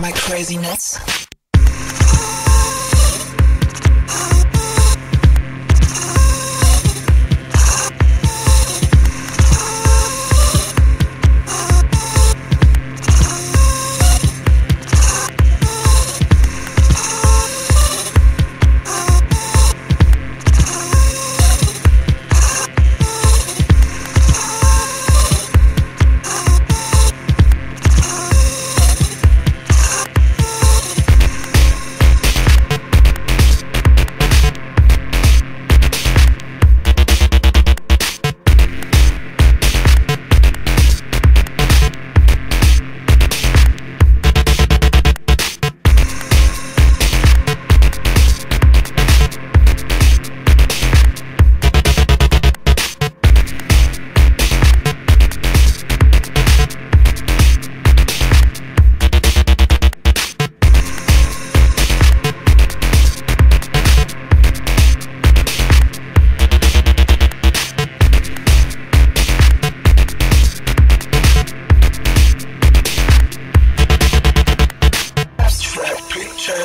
my crazy nuts.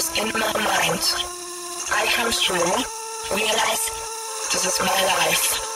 Pictures in my mind. I come through, realize this is my life.